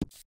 you